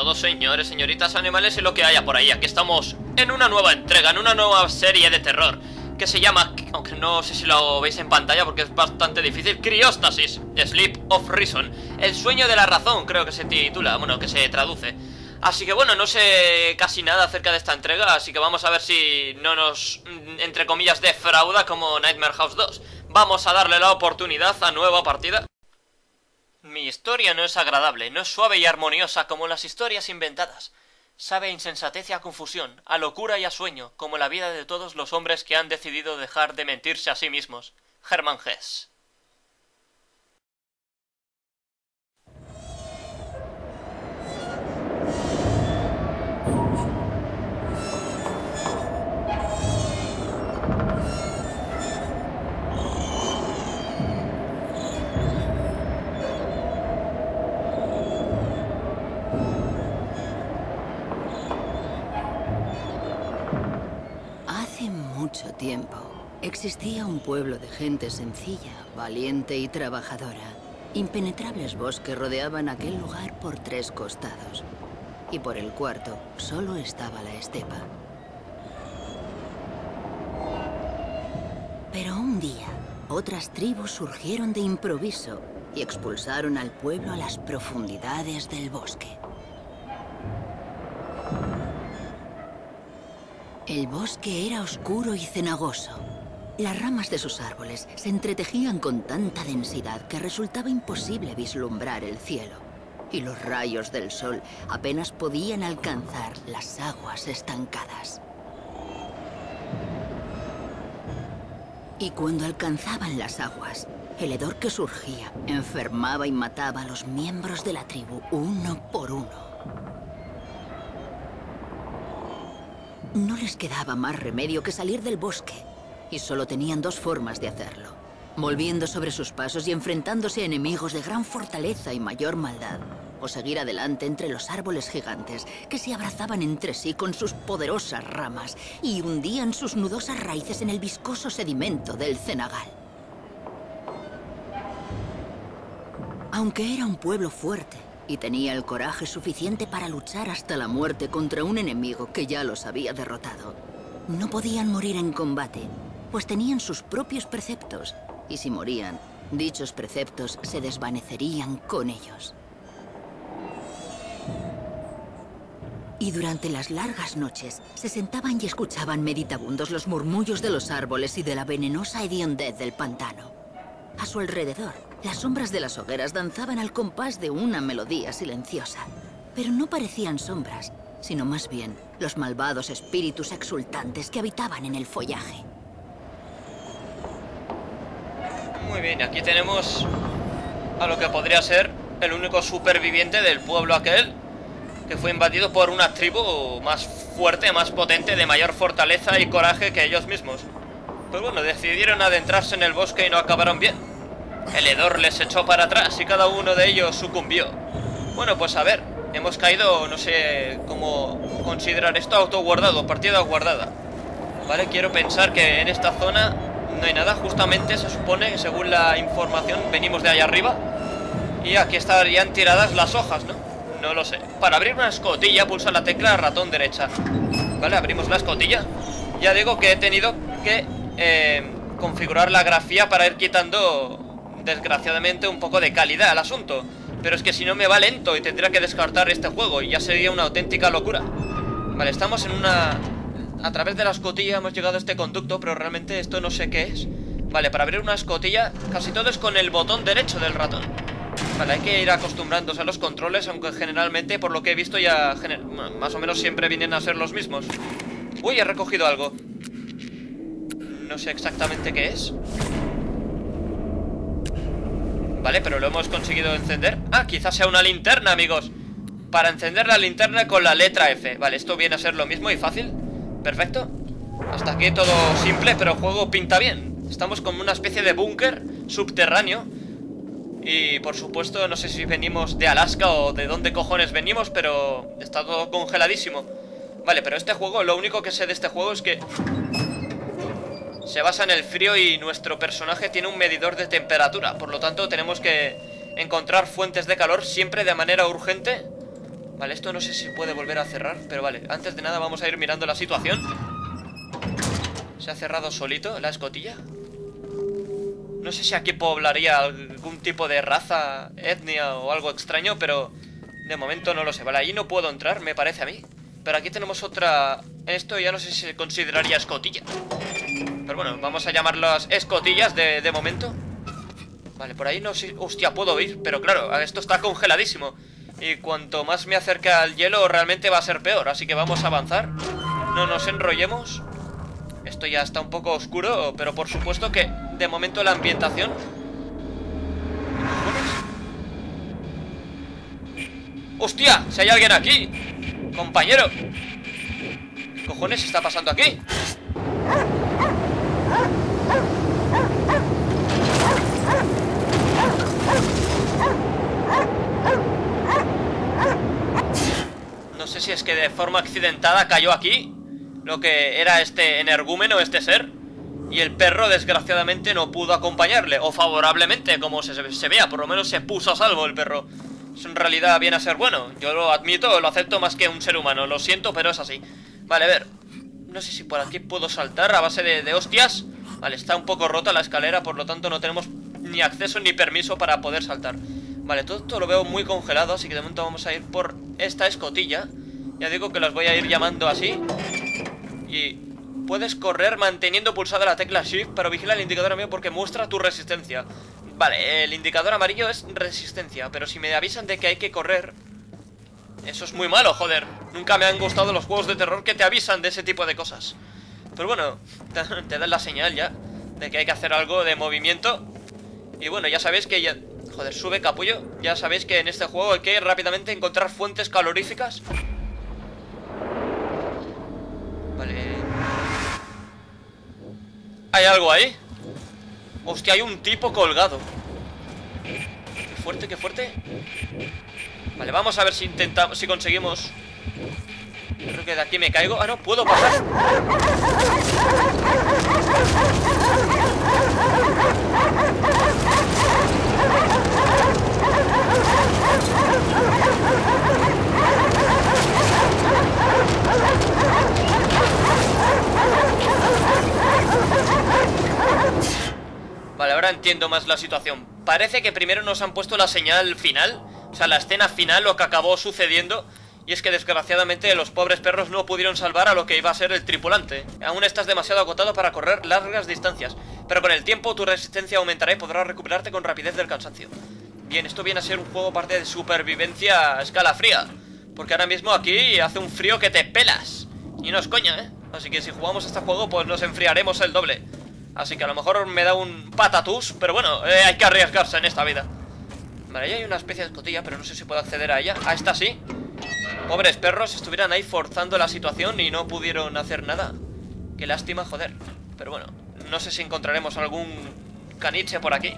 todos, señores, señoritas, animales y lo que haya por ahí. Aquí estamos en una nueva entrega, en una nueva serie de terror que se llama, aunque no sé si lo veis en pantalla porque es bastante difícil, Criostasis, Sleep of Reason, el sueño de la razón, creo que se titula, bueno, que se traduce. Así que bueno, no sé casi nada acerca de esta entrega, así que vamos a ver si no nos, mm, entre comillas, defrauda como Nightmare House 2. Vamos a darle la oportunidad a nueva partida. Mi historia no es agradable, no es suave y armoniosa como las historias inventadas. Sabe a insensatez y a confusión, a locura y a sueño, como la vida de todos los hombres que han decidido dejar de mentirse a sí mismos. Hermann Hesse. Existía un pueblo de gente sencilla, valiente y trabajadora. Impenetrables bosques rodeaban aquel lugar por tres costados. Y por el cuarto solo estaba la estepa. Pero un día, otras tribus surgieron de improviso y expulsaron al pueblo a las profundidades del bosque. El bosque era oscuro y cenagoso. Las ramas de sus árboles se entretejían con tanta densidad que resultaba imposible vislumbrar el cielo. Y los rayos del sol apenas podían alcanzar las aguas estancadas. Y cuando alcanzaban las aguas, el hedor que surgía enfermaba y mataba a los miembros de la tribu uno por uno. No les quedaba más remedio que salir del bosque, y solo tenían dos formas de hacerlo. Volviendo sobre sus pasos y enfrentándose a enemigos de gran fortaleza y mayor maldad, o seguir adelante entre los árboles gigantes que se abrazaban entre sí con sus poderosas ramas y hundían sus nudosas raíces en el viscoso sedimento del cenagal. Aunque era un pueblo fuerte, y tenía el coraje suficiente para luchar hasta la muerte contra un enemigo que ya los había derrotado. No podían morir en combate, pues tenían sus propios preceptos, y si morían, dichos preceptos se desvanecerían con ellos. Y durante las largas noches se sentaban y escuchaban meditabundos los murmullos de los árboles y de la venenosa hediondez del pantano. A su alrededor, las sombras de las hogueras danzaban al compás de una melodía silenciosa. Pero no parecían sombras, sino más bien los malvados espíritus exultantes que habitaban en el follaje. Muy bien, aquí tenemos a lo que podría ser el único superviviente del pueblo aquel que fue invadido por una tribu más fuerte, más potente, de mayor fortaleza y coraje que ellos mismos. Pues bueno, decidieron adentrarse en el bosque y no acabaron bien. El hedor les echó para atrás y cada uno de ellos sucumbió. Bueno, pues a ver, hemos caído, no sé cómo considerar esto, autoguardado, partida guardada. Vale, quiero pensar que en esta zona no hay nada, justamente se supone, según la información, venimos de allá arriba. Y aquí estarían tiradas las hojas, ¿no? No lo sé. Para abrir una escotilla, pulsa la tecla ratón derecha. Vale, abrimos la escotilla. Ya digo que he tenido que eh, configurar la grafía para ir quitando desgraciadamente un poco de calidad al asunto Pero es que si no me va lento y tendría que descartar este juego Y ya sería una auténtica locura Vale, estamos en una... A través de la escotilla hemos llegado a este conducto Pero realmente esto no sé qué es. Vale, para abrir una escotilla casi todo es con el botón derecho del ratón. Vale, hay que ir acostumbrándose a los controles Aunque generalmente, por lo que he visto, ya más o menos siempre vienen a ser los mismos. Uy, he recogido algo. No sé exactamente qué es. Vale, pero lo hemos conseguido encender. Ah, quizás sea una linterna, amigos. Para encender la linterna con la letra F. Vale, esto viene a ser lo mismo y fácil Perfecto. Hasta aquí todo simple, pero el juego pinta bien. Estamos como una especie de búnker subterráneo. Y por supuesto, no sé si venimos de Alaska o de dónde cojones venimos Pero está todo congeladísimo. Vale, pero este juego, lo único que sé de este juego es que se basa en el frío y nuestro personaje tiene un medidor de temperatura. Por lo tanto tenemos que encontrar fuentes de calor siempre de manera urgente Vale, esto no sé si puede volver a cerrar Pero vale, antes de nada vamos a ir mirando la situación. Se ha cerrado solito la escotilla No sé si aquí poblaría algún tipo de raza, etnia o algo extraño Pero de momento no lo sé Vale, ahí no puedo entrar, me parece a mí. Pero aquí tenemos otra... Esto ya no sé si se consideraría escotilla. Pero bueno, vamos a llamarlas escotillas de, de momento. Vale, por ahí no sé... Hostia, puedo ir Pero claro, esto está congeladísimo y cuanto más me acerque al hielo realmente va a ser peor Así que vamos a avanzar No nos enrollemos Esto ya está un poco oscuro Pero por supuesto que de momento la ambientación ¡Hostia! Si hay alguien aquí Compañero ¿Qué cojones está pasando aquí? Sé si es que de forma accidentada cayó aquí Lo que era este energúmeno, este ser Y el perro desgraciadamente no pudo acompañarle O favorablemente, como se, se vea Por lo menos se puso a salvo el perro. Es en realidad viene a ser bueno Yo lo admito, lo acepto más que un ser humano Lo siento, pero es así. Vale, a ver No sé si por aquí puedo saltar a base de, de hostias. Vale, está un poco rota la escalera Por lo tanto no tenemos ni acceso ni permiso para poder saltar Vale, todo esto lo veo muy congelado Así que de momento vamos a ir por esta escotilla. Ya digo que las voy a ir llamando así. Y puedes correr manteniendo pulsada la tecla Shift Pero vigila el indicador amigo porque muestra tu resistencia. Vale, el indicador amarillo es resistencia Pero si me avisan de que hay que correr Eso es muy malo, joder. Nunca me han gustado los juegos de terror que te avisan de ese tipo de cosas. Pero bueno, te dan la señal ya De que hay que hacer algo de movimiento. Y bueno, ya sabéis que ya... Joder, sube capullo. Ya sabéis que en este juego hay que rápidamente encontrar fuentes caloríficas. Vale. ¿Hay algo ahí? Hostia, hay un tipo colgado. Qué fuerte, qué fuerte. Vale, vamos a ver si intentamos Si conseguimos. Creo que de aquí me caigo. Ah, no, puedo pasar Vale, ahora entiendo más la situación. Parece que primero nos han puesto la señal final O sea, la escena final, lo que acabó sucediendo Y es que desgraciadamente los pobres perros no pudieron salvar a lo que iba a ser el tripulante. Aún estás demasiado agotado para correr largas distancias Pero con el tiempo tu resistencia aumentará y podrás recuperarte con rapidez del cansancio. Bien, esto viene a ser un juego parte de supervivencia a escala fría Porque ahora mismo aquí hace un frío que te pelas. Y no es coña, ¿eh? Así que si jugamos este juego pues nos enfriaremos el doble Así que a lo mejor me da un patatús Pero bueno, eh, hay que arriesgarse en esta vida. Vale, ahí hay una especie de escotilla Pero no sé si puedo acceder a ella. A esta sí. Pobres perros estuvieran ahí forzando la situación Y no pudieron hacer nada. Qué lástima, joder. Pero bueno, no sé si encontraremos algún caniche por aquí.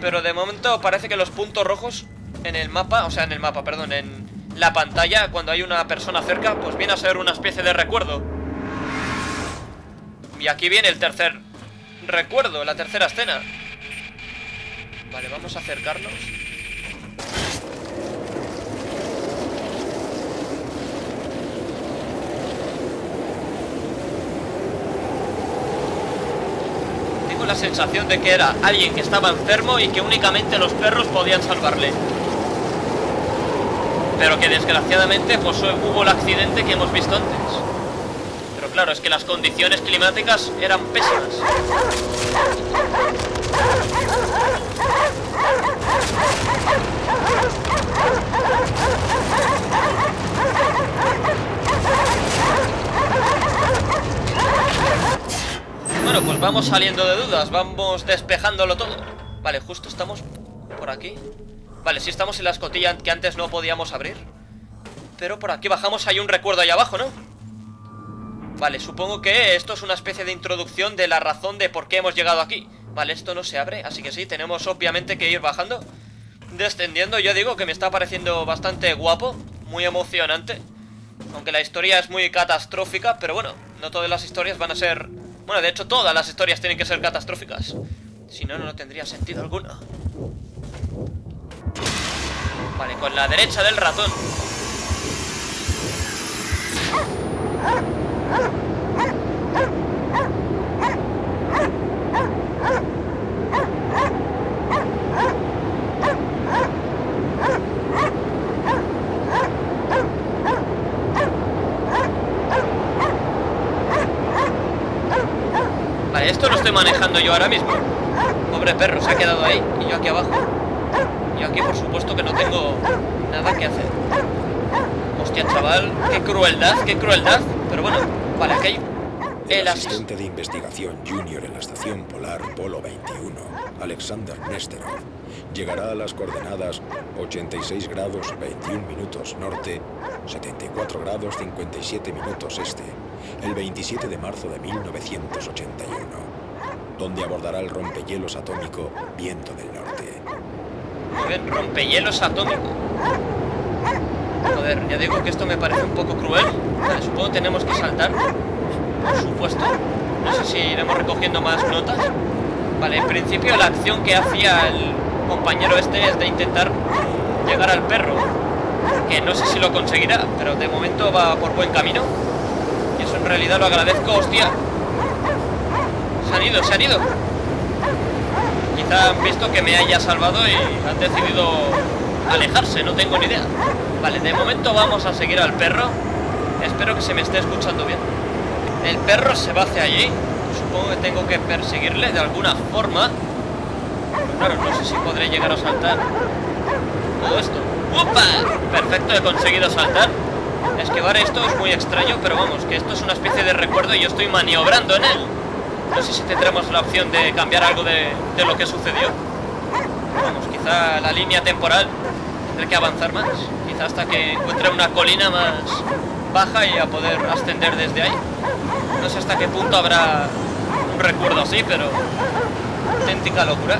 Pero de momento parece que los puntos rojos En el mapa, o sea, en el mapa, perdón En la pantalla, cuando hay una persona cerca Pues viene a ser una especie de recuerdo. Y aquí viene el tercer recuerdo, la tercera escena. Vale, vamos a acercarnos. Tengo la sensación de que era alguien que estaba enfermo y que únicamente los perros podían salvarle. Pero que desgraciadamente pues, hubo el accidente que hemos visto antes claro, es que las condiciones climáticas eran pésimas. Bueno, pues vamos saliendo de dudas, vamos despejándolo todo. Vale, justo estamos por aquí. Vale, sí estamos en la escotilla que antes no podíamos abrir. Pero por aquí bajamos, hay un recuerdo ahí abajo, ¿no? Vale, supongo que esto es una especie de introducción de la razón de por qué hemos llegado aquí. Vale, esto no se abre, así que sí, tenemos obviamente que ir bajando Descendiendo, yo digo que me está pareciendo bastante guapo Muy emocionante Aunque la historia es muy catastrófica Pero bueno, no todas las historias van a ser... Bueno, de hecho todas las historias tienen que ser catastróficas. Si no, no tendría sentido alguno. Vale, con la derecha del ratón Vale, esto lo estoy manejando yo ahora mismo. Pobre perro, se ha quedado ahí y yo aquí abajo. Y aquí por supuesto que no tengo nada que hacer. Hostia, chaval, qué crueldad, qué crueldad. Pero bueno, vale, aquí hay El el asistente de investigación junior en la estación polar Polo 21, Alexander Nesterov, llegará a las coordenadas 86 grados 21 minutos norte, 74 grados 57 minutos este, el 27 de marzo de 1981, donde abordará el rompehielos atómico Viento del Norte. Rompehielos atómico. Joder, ya digo que esto me parece un poco cruel. Vale, supongo que tenemos que saltar. Por supuesto. No sé si iremos recogiendo más notas. Vale, en principio la acción que hacía el compañero este es de intentar llegar al perro. Que no sé si lo conseguirá, pero de momento va por buen camino. Y eso en realidad lo agradezco, hostia. Se han ido, se han ido. Quizá han visto que me haya salvado y han decidido alejarse, no tengo ni idea. Vale, de momento vamos a seguir al perro. Espero que se me esté escuchando bien. El perro se va hacia allí. Supongo que tengo que perseguirle de alguna forma. Pero claro, no sé si podré llegar a saltar todo esto. ¡Upa! Perfecto, he conseguido saltar. Esquivar esto es muy extraño, pero vamos, que esto es una especie de recuerdo y yo estoy maniobrando en él. No sé si tendremos la opción de cambiar algo de, de lo que sucedió. Vamos, quizá la línea temporal tendré que avanzar más. Hasta que encuentre una colina más baja y a poder ascender desde ahí. No sé hasta qué punto habrá un recuerdo así, pero auténtica locura.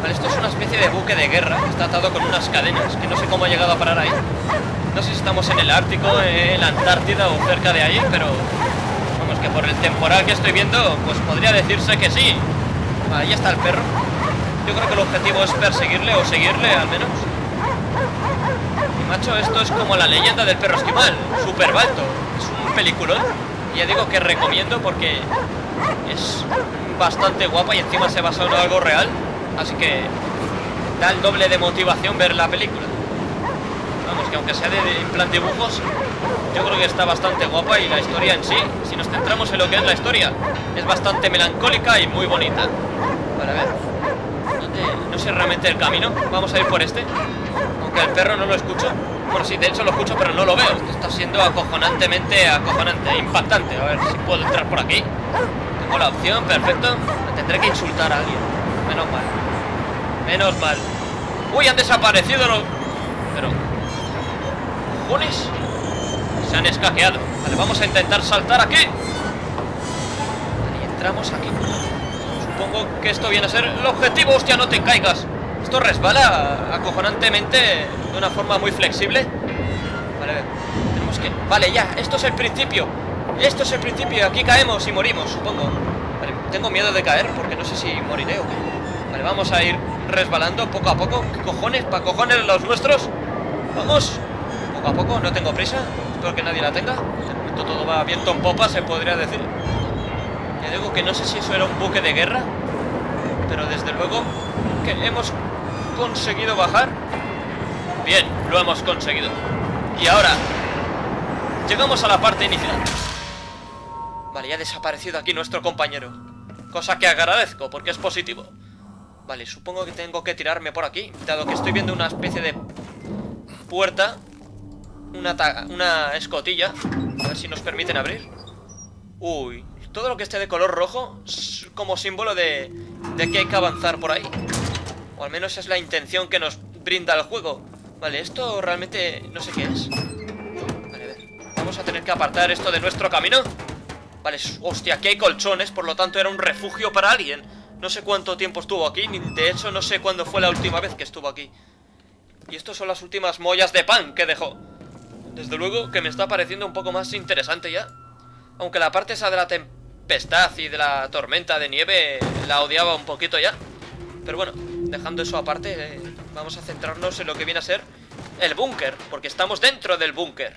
Vale, esto es una especie de buque de guerra está atado con unas cadenas, que no sé cómo ha llegado a parar ahí. No sé si estamos en el Ártico, en la Antártida o cerca de ahí, pero vamos, que por el temporal que estoy viendo, pues podría decirse que sí. Ahí está el perro. Yo creo que el objetivo es perseguirle o seguirle al menos. Macho, esto es como la leyenda del perro esquimal, super balto. Es un peliculón. Y ya digo que recomiendo porque es bastante guapa y encima se basa en algo real. Así que da el doble de motivación ver la película. Vamos, que aunque sea de, en plan dibujos, yo creo que está bastante guapa y la historia en sí, si nos centramos en lo que es la historia, es bastante melancólica y muy bonita. No sé realmente el camino. Vamos a ir por este. Aunque el perro no lo escucho. Bueno, sí, de hecho lo escucho, pero no lo veo. Esto está siendo acojonantemente acojonante, impactante. A ver si puedo entrar por aquí. Tengo la opción, perfecto. Me tendré que insultar a alguien. Menos mal. Menos mal. Uy, han desaparecido los... Pero... ¿Cojones? Se han escaqueado. Vale, vamos a intentar saltar aquí. Entramos aquí. Supongo que esto viene a ser el objetivo. Hostia, no te caigas. Esto resbala acojonantemente de una forma muy flexible. Vale. Tenemos que... Vale, ya. Esto es el principio. Esto es el principio. Aquí caemos y morimos, supongo. Vale, tengo miedo de caer porque no sé si moriré o qué. Vale, vamos a ir resbalando poco a poco. ¿Qué cojones? ¿Para cojones los nuestros? Vamos. Poco a poco, no tengo prisa. Espero que nadie la tenga. De momento todo va viento en popa, se podría decir. Ya digo que no sé si eso era un buque de guerra. Pero desde luego que hemos conseguido bajar. Bien, lo hemos conseguido. Y ahora llegamos a la parte inicial. Vale, ya ha desaparecido aquí nuestro compañero. Cosa que agradezco porque es positivo. Vale, supongo que tengo que tirarme por aquí, dado que estoy viendo una especie de puerta, una, una escotilla. A ver si nos permiten abrir. Uy, todo lo que esté de color rojo como símbolo de, de que hay que avanzar por ahí. O al menos es la intención que nos brinda el juego. Vale, esto realmente no sé qué es. Vale, a ver. Vamos a tener que apartar esto de nuestro camino. Vale, hostia, aquí hay colchones, por lo tanto era un refugio para alguien. No sé cuánto tiempo estuvo aquí, ni de hecho no sé cuándo fue la última vez que estuvo aquí. Y estos son las últimas mollas de pan que dejó. Desde luego que me está pareciendo un poco más interesante ya. Aunque la parte esa de la tempestad y de la tormenta de nieve la odiaba un poquito ya. Pero bueno, dejando eso aparte, eh, vamos a centrarnos en lo que viene a ser el búnker, porque estamos dentro del búnker.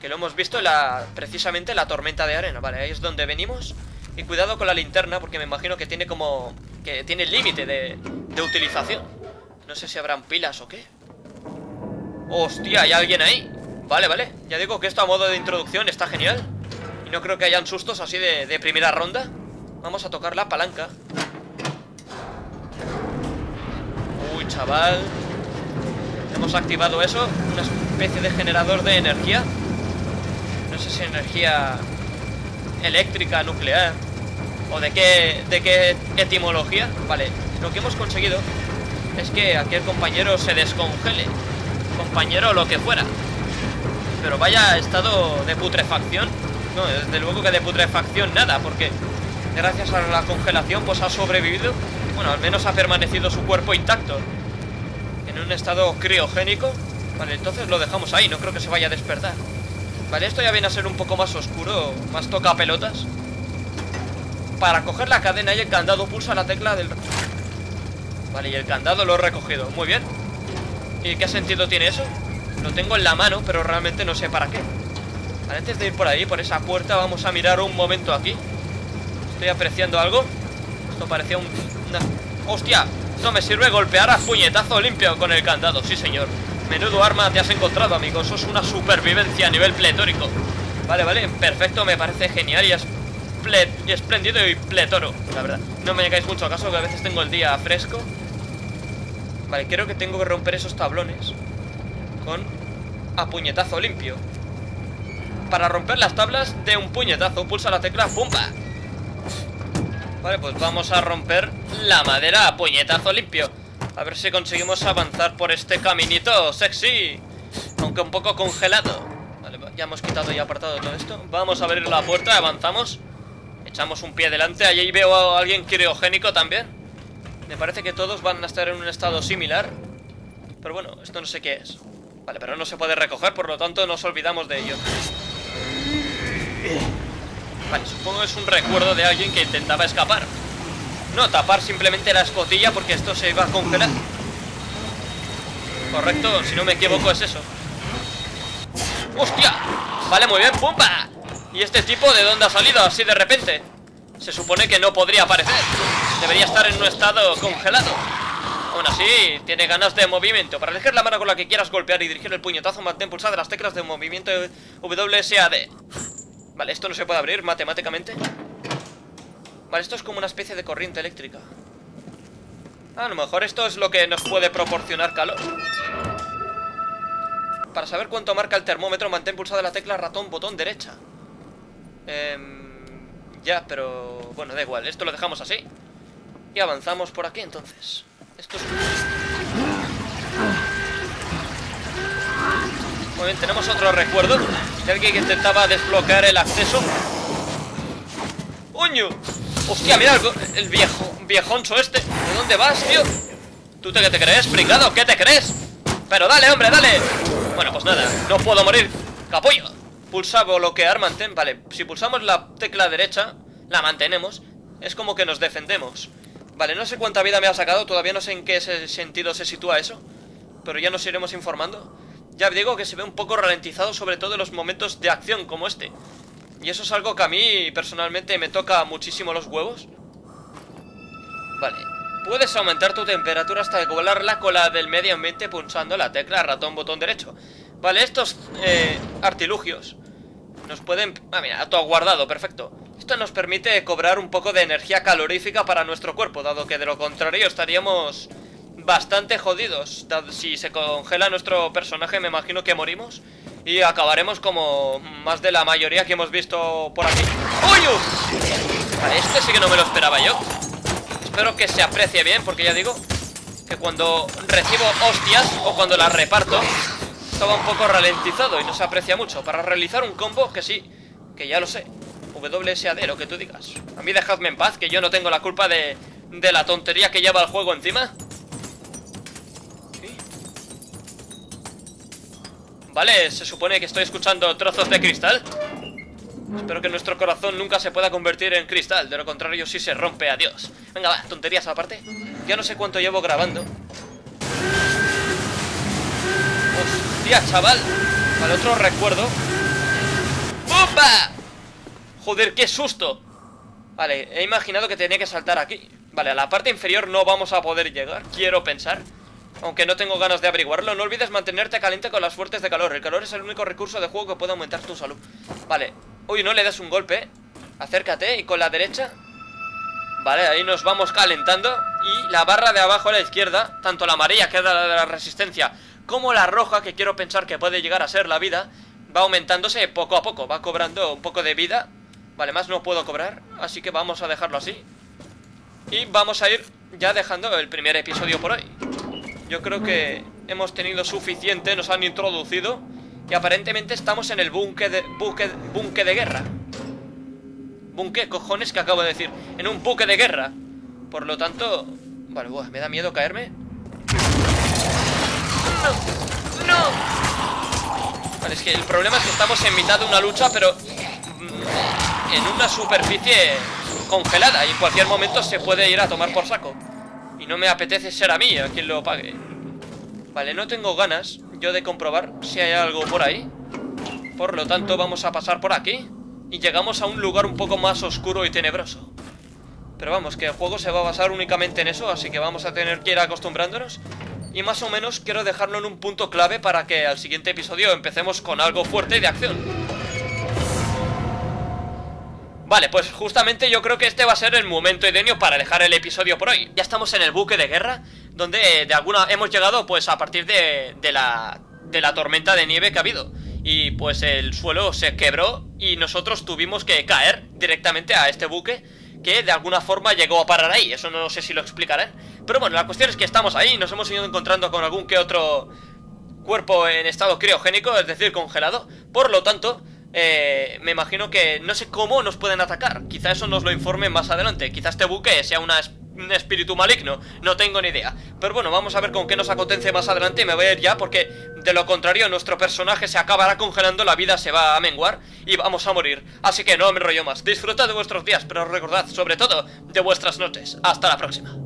Que lo hemos visto la, precisamente la tormenta de arena Vale, ahí es donde venimos Y cuidado con la linterna porque me imagino que tiene como... Que tiene límite de, de utilización No sé si habrán pilas o qué Hostia, hay alguien ahí Vale, vale, ya digo que esto a modo de introducción está genial no creo que hayan sustos así de, primera ronda. Vamos a tocar la palanca. Uy, chaval. Hemos activado eso Una especie de generador de energía. No sé si energía Eléctrica, nuclear O de qué, de qué etimología. Vale, lo que hemos conseguido Es que aquel compañero se descongele. Compañero lo que fuera. Pero vaya estado de putrefacción No, desde luego que de putrefacción nada Porque gracias a la congelación pues ha sobrevivido. Bueno, al menos ha permanecido su cuerpo intacto. En un estado criogénico Vale, entonces lo dejamos ahí, no creo que se vaya a despertar. Vale, esto ya viene a ser un poco más oscuro Más toca pelotas. Para coger la cadena y el candado Pulsa la tecla del... Vale, y el candado lo he recogido, muy bien. ¿Y qué sentido tiene eso? Lo tengo en la mano, pero realmente no sé para qué Antes de ir por ahí, por esa puerta Vamos a mirar un momento aquí. Estoy apreciando algo. Esto parecía un... Una... ¡Hostia! No me sirve golpear a puñetazo limpio con el candado, sí señor. Menudo arma te has encontrado, amigo. Eso es una supervivencia a nivel pletórico. Vale, vale, perfecto, me parece genial y, es y espléndido y pletoro La verdad, no me hagáis mucho caso Que a veces tengo el día fresco. Vale, creo que tengo que romper esos tablones Con a puñetazo limpio Para romper las tablas de un puñetazo Pulsa la tecla, ¡pumba! Vale, pues vamos a romper la madera a puñetazo limpio. A ver si conseguimos avanzar por este caminito sexy Aunque un poco congelado. Vale, ya hemos quitado y apartado todo esto. Vamos a abrir la puerta, avanzamos. Echamos un pie delante Allí veo a alguien criogénico también. Me parece que todos van a estar en un estado similar Pero bueno, esto no sé qué es. Vale, pero no se puede recoger, por lo tanto nos olvidamos de ello Vale, supongo que es un recuerdo de alguien que intentaba escapar. No, tapar simplemente la escotilla porque esto se iba a congelar. Correcto, si no me equivoco es eso. ¡Hostia! Vale, muy bien, ¡pumpa! ¿Y este tipo de dónde ha salido así de repente? Se supone que no podría aparecer. Debería estar en un estado congelado. Aún así, tiene ganas de movimiento. Para elegir la mano con la que quieras golpear y dirigir el puñetazo Mantén pulsadas las teclas de movimiento WSAD Vale, esto no se puede abrir matemáticamente. Vale, esto es como una especie de corriente eléctrica. A lo mejor esto es lo que nos puede proporcionar calor. Para saber cuánto marca el termómetro Mantén pulsada la tecla ratón botón derecha. Eh, Ya, pero... Bueno, da igual, esto lo dejamos así. Y avanzamos por aquí entonces. Esto es... Muy bien, tenemos otro recuerdo De alguien que intentaba desbloquear el acceso ¡Uño! Hostia, mira el, viejo viejoncho este ¿De dónde vas, tío? ¿Tú te, qué te crees, pringado? ¿Qué te crees? Pero dale, hombre, dale Bueno, pues nada, no puedo morir Capullo Pulsa bloquear, mantén Vale, si pulsamos la tecla derecha La mantenemos Es como que nos defendemos Vale, no sé cuánta vida me ha sacado Todavía no sé en qué sentido se sitúa eso Pero ya nos iremos informando ya digo que se ve un poco ralentizado Sobre todo en los momentos de acción como este. Y eso es algo que a mí personalmente Me toca muchísimo los huevos. Vale. Puedes aumentar tu temperatura hasta igualar la cola del medio ambiente Pulsando la tecla ratón botón derecho. Vale, estos eh, artilugios Nos pueden... Ah, mira, todo guardado, perfecto. Esto nos permite cobrar un poco de energía calorífica Para nuestro cuerpo Dado que de lo contrario estaríamos bastante jodidos. Si se congela nuestro personaje, me imagino que morimos. Y acabaremos como más de la mayoría que hemos visto por aquí. ¡Uy! A este sí que no me lo esperaba yo. Espero que se aprecie bien, porque ya digo que cuando recibo hostias o cuando las reparto, estaba un poco ralentizado y no se aprecia mucho. Para realizar un combo, que sí, que ya lo sé. WSAD, lo que tú digas. A mí dejadme en paz, que yo no tengo la culpa de, de la tontería que lleva el juego encima. Vale, se supone que estoy escuchando trozos de cristal. Espero que nuestro corazón nunca se pueda convertir en cristal. De lo contrario si se rompe, adiós. Venga, va, tonterías aparte. Ya no sé cuánto llevo grabando. Hostia, chaval. Vale, otro recuerdo. ¡Bumba! Joder, qué susto. Vale, he imaginado que tenía que saltar aquí. Vale, a la parte inferior no vamos a poder llegar Quiero pensar Aunque no tengo ganas de averiguarlo No olvides mantenerte caliente con las fuertes de calor. El calor es el único recurso de juego que puede aumentar tu salud. Vale, uy, no le das un golpe. Acércate y con la derecha. Vale, ahí nos vamos calentando. Y la barra de abajo a la izquierda Tanto la amarilla que es la de la resistencia Como la roja que quiero pensar que puede llegar a ser la vida Va aumentándose poco a poco. Va cobrando un poco de vida. Vale, más no puedo cobrar Así que vamos a dejarlo así. Y vamos a ir ya dejando el primer episodio por hoy Yo creo que hemos tenido suficiente Nos han introducido Y aparentemente estamos en el buque de, buque de guerra ¿Bunque? Cojones que acabo de decir En un buque de guerra Por lo tanto... Vale, buah, me da miedo caerme ¡No! ¡No! Vale, es que el problema es que estamos en mitad de una lucha Pero... Mm, en una superficie congelada Y en cualquier momento se puede ir a tomar por saco Y no me apetece ser a mí a quien lo pague Vale, no tengo ganas yo de comprobar si hay algo por ahí Por lo tanto vamos a pasar por aquí y llegamos a un lugar un poco más oscuro y tenebroso. Pero vamos, que el juego se va a basar únicamente en eso, así que vamos a tener que ir acostumbrándonos. Y más o menos quiero dejarlo en un punto clave para que al siguiente episodio empecemos con algo fuerte de acción. Vale, pues justamente yo creo que este va a ser el momento idóneo para dejar el episodio por hoy. Ya estamos en el buque de guerra, donde de alguna hemos llegado pues a partir de, de, la, de la tormenta de nieve que ha habido y pues el suelo se quebró y nosotros tuvimos que caer directamente a este buque que de alguna forma llegó a parar ahí, eso no sé si lo explicaré. Pero bueno, la cuestión es que estamos ahí, nos hemos ido encontrando con algún que otro cuerpo en estado criogénico, es decir, congelado. Por lo tanto, eh, me imagino que no sé cómo nos pueden atacar. Quizá eso nos lo informe más adelante. Quizá este buque sea una un espíritu maligno, no tengo ni idea. Pero bueno, vamos a ver con qué nos acontece más adelante. Y me voy a ir ya porque de lo contrario nuestro personaje se acabará congelando La vida se va a menguar y vamos a morir. Así que no me rollo más, disfrutad de vuestros días Pero recordad sobre todo de vuestras noches. Hasta la próxima